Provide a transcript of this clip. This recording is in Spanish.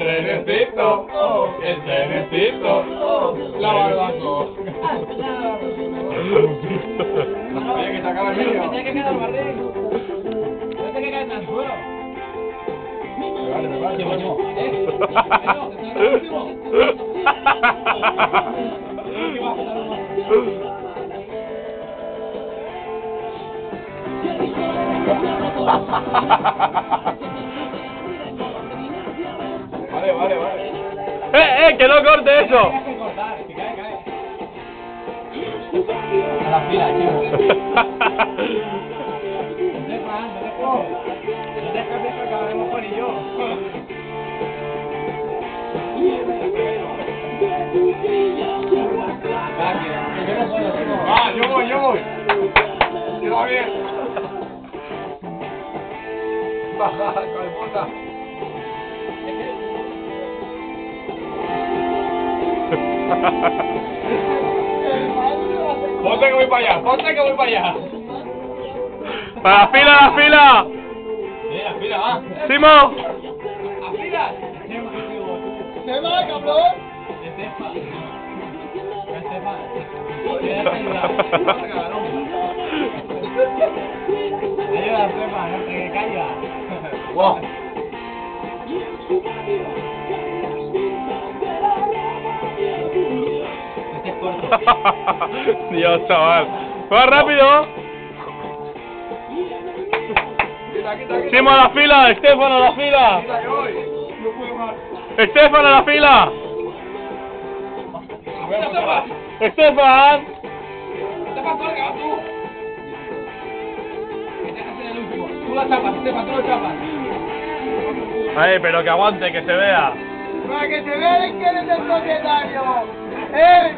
trenecito, el trenecito, la barbacoa. Oye, que se acaba el que quedar. No. Vale, me vale, me vale. Vale, vale, vale. ¡Eh, eh! ¡Que no corte eso! Tienes que cortar, que cae, cae. A la fila, tío. No que Juan y yo. Que yo voy, yo voy. Queda bien. Baja, calmota. Ponte que voy para allá, ponte que voy para allá. ¡Para la fila, la fila! Mira, mira, va. ¡Simo! ¡A filas! ¡Se va, cabrón! Ayuda, Estefa, no te caiga. Wow. Dios, chaval. ¡Va rápido! ¡Simo a la fila! ¡Estefano a la fila! Quita, que voy. No puedo más. ¡Estefan a la fila! Estefa. ¡Estefan! Estefa, colga, vas tú. El último. Tú la chapas, Estefa, tú lo chapas. Ahí, pero que aguante, que se vea. Para que se vea que eres el propietario. ¡Eh!